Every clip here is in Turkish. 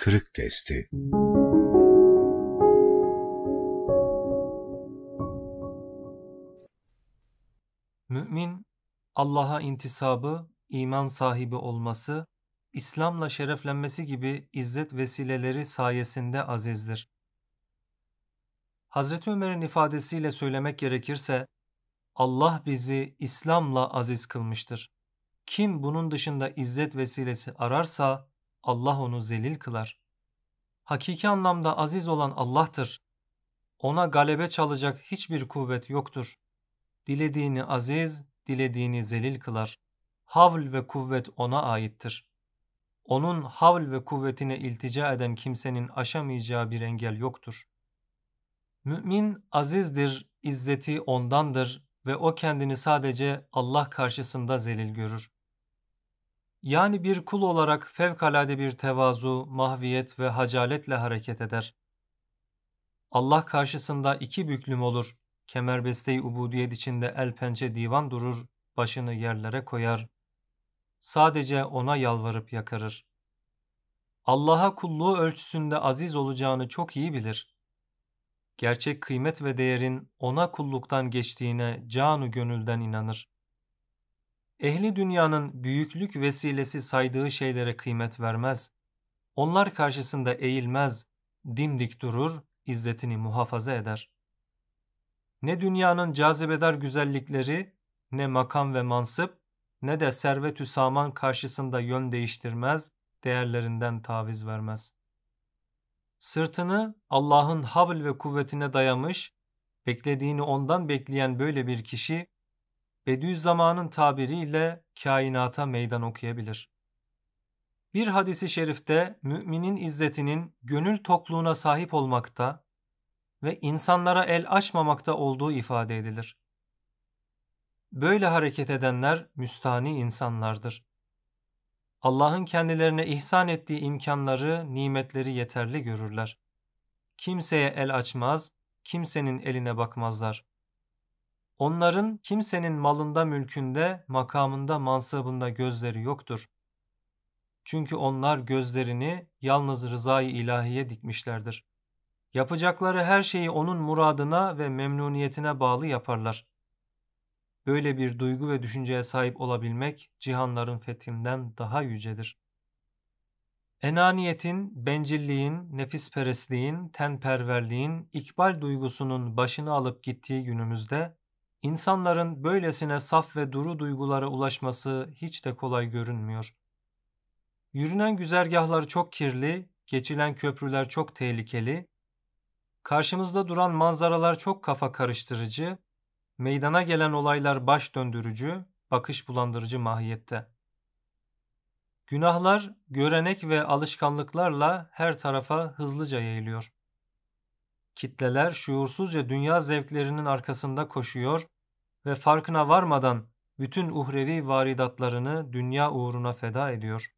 kırık testi. Mümin, Allah'a intisabı, iman sahibi olması, İslam'la şereflenmesi gibi izzet vesileleri sayesinde azizdir. Hazreti Ömer'in ifadesiyle söylemek gerekirse, Allah bizi İslam'la aziz kılmıştır. Kim bunun dışında izzet vesilesi ararsa Allah onu zelil kılar. Hakiki anlamda aziz olan Allah'tır. Ona galebe çalacak hiçbir kuvvet yoktur. Dilediğini aziz, dilediğini zelil kılar. Havl ve kuvvet ona aittir. Onun havl ve kuvvetine iltica eden kimsenin aşamayacağı bir engel yoktur. Mümin azizdir, izzeti ondandır ve o kendini sadece Allah karşısında zelil görür. Yani bir kul olarak fevkalade bir tevazu, mahviyet ve hacaletle hareket eder. Allah karşısında iki büklüm olur, kemerbeste-i ubudiyet içinde el pençe divan durur, başını yerlere koyar. Sadece ona yalvarıp yakarır. Allah'a kulluğu ölçüsünde aziz olacağını çok iyi bilir. Gerçek kıymet ve değerin ona kulluktan geçtiğine canu gönülden inanır. Ehli dünyanın büyüklük vesilesi saydığı şeylere kıymet vermez. Onlar karşısında eğilmez, dimdik durur, izzetini muhafaza eder. Ne dünyanın cazibedar güzellikleri, ne makam ve mansıp, ne de servet-ü saman karşısında yön değiştirmez, değerlerinden taviz vermez. Sırtını Allah'ın havl ve kuvvetine dayamış, beklediğini ondan bekleyen böyle bir kişi, Bediüzzaman'ın tabiriyle kainata meydan okuyabilir. Bir hadisi şerifte müminin izzetinin gönül tokluğuna sahip olmakta ve insanlara el açmamakta olduğu ifade edilir. Böyle hareket edenler müstani insanlardır. Allah'ın kendilerine ihsan ettiği imkanları, nimetleri yeterli görürler. Kimseye el açmaz, kimsenin eline bakmazlar. Onların kimsenin malında, mülkünde, makamında, mansabında gözleri yoktur. Çünkü onlar gözlerini yalnız rızayı ilahiye dikmişlerdir. Yapacakları her şeyi onun muradına ve memnuniyetine bağlı yaparlar. Böyle bir duygu ve düşünceye sahip olabilmek cihanların fethinden daha yücedir. Enaniyetin, bencilliğin, nefisperestliğin, tenperverliğin, ikbal duygusunun başını alıp gittiği günümüzde İnsanların böylesine saf ve duru duygulara ulaşması hiç de kolay görünmüyor. Yürünen güzergahlar çok kirli, geçilen köprüler çok tehlikeli, karşımızda duran manzaralar çok kafa karıştırıcı, meydana gelen olaylar baş döndürücü, bakış bulandırıcı mahiyette. Günahlar, görenek ve alışkanlıklarla her tarafa hızlıca yayılıyor. Kitleler şuursuzca dünya zevklerinin arkasında koşuyor ve farkına varmadan bütün uhrevi varidatlarını dünya uğruna feda ediyor.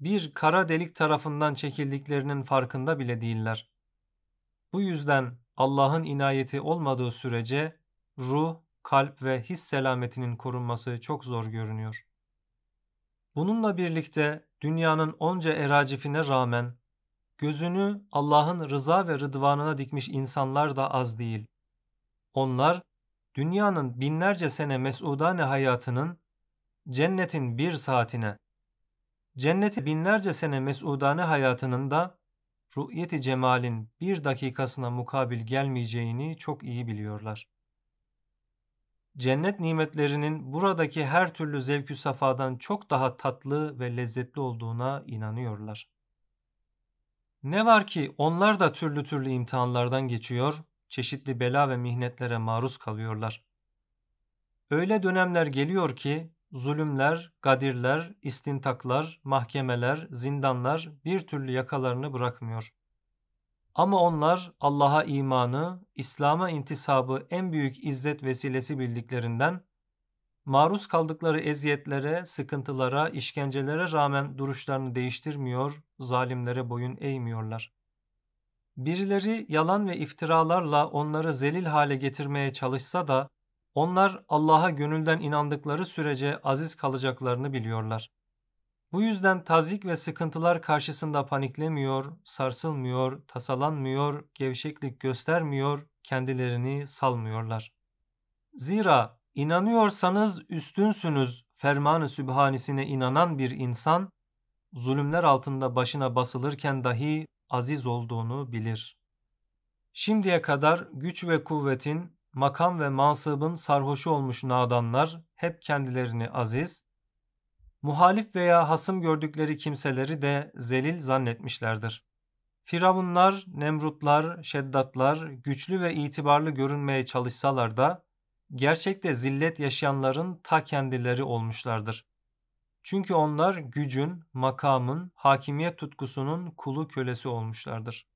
Bir kara delik tarafından çekildiklerinin farkında bile değiller. Bu yüzden Allah'ın inayeti olmadığı sürece ruh, kalp ve his selametinin korunması çok zor görünüyor. Bununla birlikte dünyanın onca eracifine rağmen gözünü Allah'ın rıza ve rıdvanına dikmiş insanlar da az değil. Onlar dünyanın binlerce sene mesudane hayatının cennetin bir saatine, cenneti binlerce sene mesudane hayatının da ru'yeti cemalin bir dakikasına mukabil gelmeyeceğini çok iyi biliyorlar. Cennet nimetlerinin buradaki her türlü zevkü safadan çok daha tatlı ve lezzetli olduğuna inanıyorlar. Ne var ki onlar da türlü türlü imtihanlardan geçiyor, çeşitli bela ve mihnetlere maruz kalıyorlar. Öyle dönemler geliyor ki zulümler, gadirler, istintaklar, mahkemeler, zindanlar bir türlü yakalarını bırakmıyor. Ama onlar Allah'a imanı, İslam'a intisabı en büyük izzet vesilesi bildiklerinden maruz kaldıkları eziyetlere, sıkıntılara, işkencelere rağmen duruşlarını değiştirmiyor, zalimlere boyun eğmiyorlar. Birileri yalan ve iftiralarla onları zelil hale getirmeye çalışsa da onlar Allah'a gönülden inandıkları sürece aziz kalacaklarını biliyorlar. Bu yüzden tazik ve sıkıntılar karşısında paniklemiyor, sarsılmıyor, tasalanmıyor, gevşeklik göstermiyor, kendilerini salmıyorlar. Zira inanıyorsanız üstünsünüz fermanı sübhanisine inanan bir insan, zulümler altında başına basılırken dahi aziz olduğunu bilir. Şimdiye kadar güç ve kuvvetin, makam ve mansıbın sarhoşu olmuş nadanlar hep kendilerini aziz, muhalif veya hasım gördükleri kimseleri de zelil zannetmişlerdir. Firavunlar, Nemrutlar, Şeddatlar güçlü ve itibarlı görünmeye çalışsalar da gerçekte zillet yaşayanların ta kendileri olmuşlardır. Çünkü onlar gücün, makamın, hakimiyet tutkusunun kulu kölesi olmuşlardır.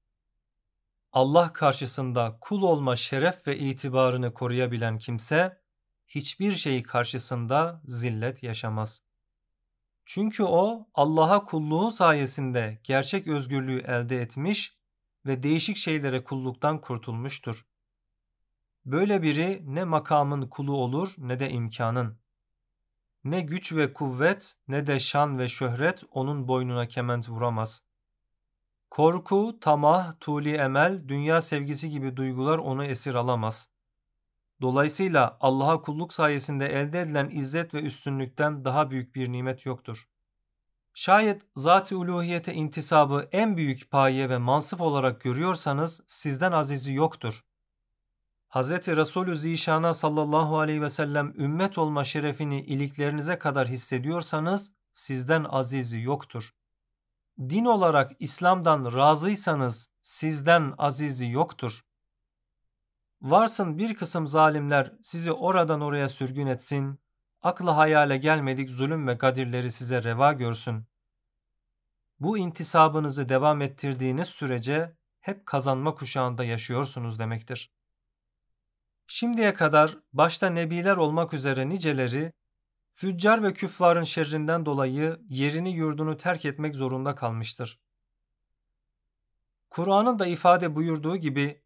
Allah karşısında kul olma şeref ve itibarını koruyabilen kimse hiçbir şey karşısında zillet yaşamaz. Çünkü o Allah'a kulluğu sayesinde gerçek özgürlüğü elde etmiş ve değişik şeylere kulluktan kurtulmuştur. Böyle biri ne makamın kulu olur ne de imkanın. Ne güç ve kuvvet ne de şan ve şöhret onun boynuna kement vuramaz. Korku, tamah, tuli emel, dünya sevgisi gibi duygular onu esir alamaz. Dolayısıyla Allah'a kulluk sayesinde elde edilen izzet ve üstünlükten daha büyük bir nimet yoktur. Şayet zat-ı uluhiyete intisabı en büyük paye ve mansıp olarak görüyorsanız sizden azizi yoktur. Hz. Resulü Zişan'a sallallahu aleyhi ve sellem ümmet olma şerefini iliklerinize kadar hissediyorsanız sizden azizi yoktur. Din olarak İslam'dan razıysanız sizden azizi yoktur. Varsın bir kısım zalimler sizi oradan oraya sürgün etsin, aklı hayale gelmedik zulüm ve gadirleri size reva görsün. Bu intisabınızı devam ettirdiğiniz sürece hep kazanma kuşağında yaşıyorsunuz demektir. Şimdiye kadar başta nebiler olmak üzere niceleri füccar ve küffarın şerrinden dolayı yerini yurdunu terk etmek zorunda kalmıştır. Kur'an'ın da ifade buyurduğu gibi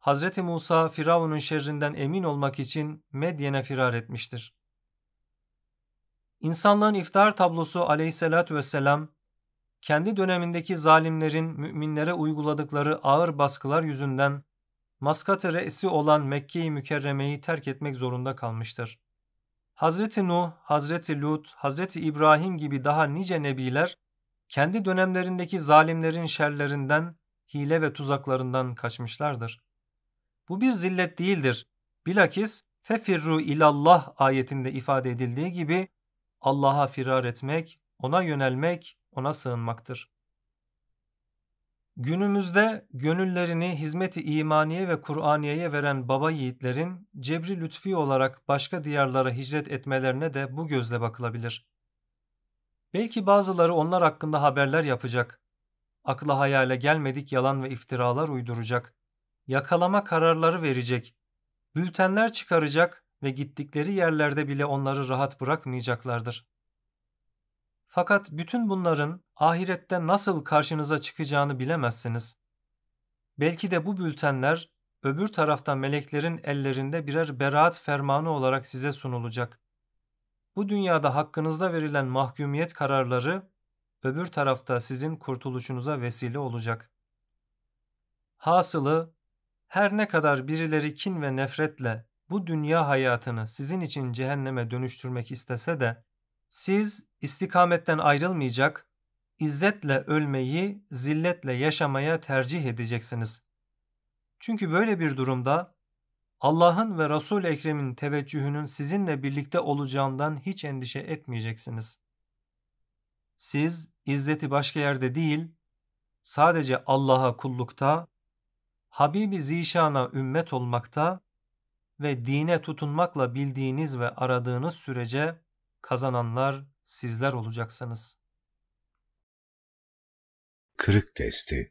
Hz. Musa Firavun'un şerrinden emin olmak için Medyen'e firar etmiştir. İnsanlığın iftar tablosu aleyhissalatü vesselam kendi dönemindeki zalimlerin müminlere uyguladıkları ağır baskılar yüzünden maskat-ı re'si olan Mekke-i Mükerreme'yi terk etmek zorunda kalmıştır. Hazreti Nuh, Hazreti Lut, Hazreti İbrahim gibi daha nice nebiler kendi dönemlerindeki zalimlerin şerlerinden, hile ve tuzaklarından kaçmışlardır. Bu bir zillet değildir. Bilakis fefirru ilallah ayetinde ifade edildiği gibi Allah'a firar etmek, ona yönelmek, ona sığınmaktır. Günümüzde gönüllerini hizmeti imaniye ve Kur'aniye'ye veren baba yiğitlerin cebri lütfi olarak başka diyarlara hicret etmelerine de bu gözle bakılabilir. Belki bazıları onlar hakkında haberler yapacak, akla hayale gelmedik yalan ve iftiralar uyduracak, yakalama kararları verecek, bültenler çıkaracak ve gittikleri yerlerde bile onları rahat bırakmayacaklardır. Fakat bütün bunların ahirette nasıl karşınıza çıkacağını bilemezsiniz. Belki de bu bültenler öbür tarafta meleklerin ellerinde birer beraat fermanı olarak size sunulacak. Bu dünyada hakkınızda verilen mahkumiyet kararları öbür tarafta sizin kurtuluşunuza vesile olacak. Hasılı her ne kadar birileri kin ve nefretle bu dünya hayatını sizin için cehenneme dönüştürmek istese de siz istikametten ayrılmayacak, izzetle ölmeyi, zilletle yaşamaya tercih edeceksiniz. Çünkü böyle bir durumda Allah'ın ve Resul Ekrem'in teveccühünün sizinle birlikte olacağından hiç endişe etmeyeceksiniz. Siz izzeti başka yerde değil, sadece Allah'a kullukta, Habibi Zişan'a ümmet olmakta ve dine tutunmakla bildiğiniz ve aradığınız sürece kazananlar sizler olacaksınız. Kırık Testi